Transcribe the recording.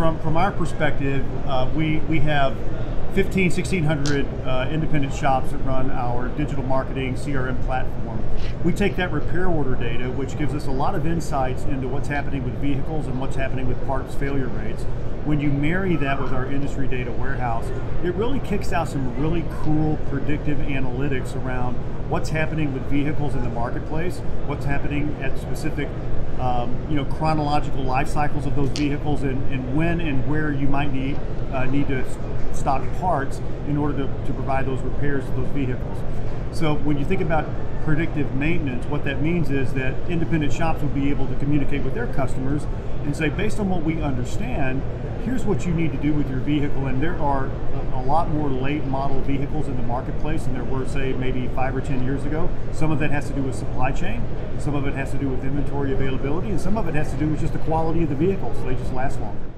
from from our perspective, uh, we we have 15, 1600 uh, independent shops that run our digital marketing CRM platform. We take that repair order data, which gives us a lot of insights into what's happening with vehicles and what's happening with parts failure rates. When you marry that with our industry data warehouse, it really kicks out some really cool predictive analytics around what's happening with vehicles in the marketplace, what's happening at specific um, you know, chronological life cycles of those vehicles and, and when and where you might need, uh, need to stock parts in order to, to provide those repairs to those vehicles. So when you think about predictive maintenance, what that means is that independent shops will be able to communicate with their customers and say, based on what we understand, here's what you need to do with your vehicle. And there are a lot more late model vehicles in the marketplace than there were, say, maybe five or 10 years ago. Some of that has to do with supply chain, some of it has to do with inventory availability, and some of it has to do with just the quality of the vehicles. So they just last longer.